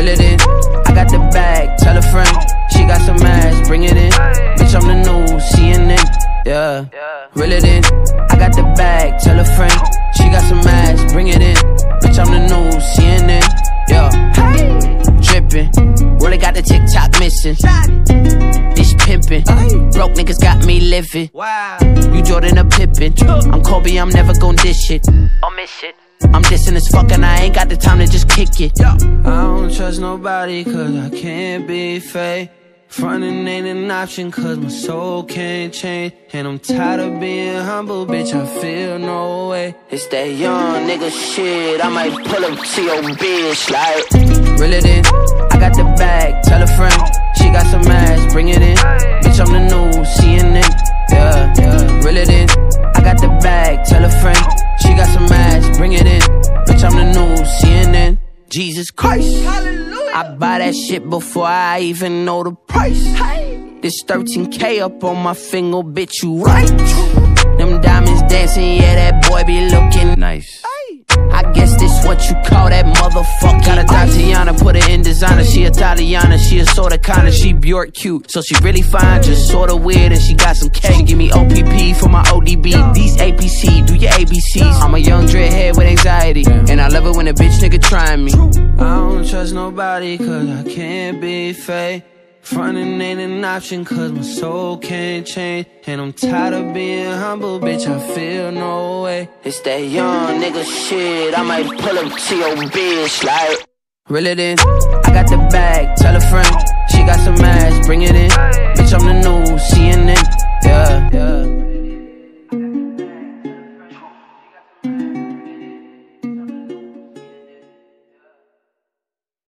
Reel it in. I got the bag, tell a friend. She got some ass, bring it in. Bitch, I'm the new CNN. Yeah. Reel it in. I got the bag, tell a friend. She got some ass, bring it in. Bitch, I'm the new CNN. Yeah. Drippin'. Really got the TikTok missing. This pimpin'. Broke niggas got me living. Wow. You Jordan a Pippen. I'm Kobe, I'm never gon' dish it. Or miss it. I'm dissing as fuck and I ain't got the time to just kick it. I don't trust nobody cause I can't be fake. Frontin' ain't an option cause my soul can't change. And I'm tired of being humble, bitch, I feel no way. It's that young nigga shit, I might pull up to your bitch like. Reel it in, I got the bag, tell a friend. She got some Reel it in, I got the bag, tell a friend. She got some ass, bring it in. Bitch, I'm the new CNN. Jesus Christ. I buy that shit before I even know the price. This 13K up on my finger, bitch, you right. Them diamonds dancing, yeah, that boy be looking Nice. I guess this what you call that motherfucker. Got a Tatiana, put her in designer. She Italiana, she a sorta kinda, she Bjork cute. So she really fine, just sorta weird, and she got some cake. She give me OPP for my ODB. These APC, do your ABCs. I'm a young dreadhead with anxiety, and I love it when a bitch nigga trying me. I don't trust nobody, cause I can't be fake. Frontin' ain't an option cause my soul can't change And I'm tired of being humble, bitch, I feel no way It's that young nigga shit, I might pull up to your bitch like Reel it in, I got the bag, tell a friend. She got some ass, bring it in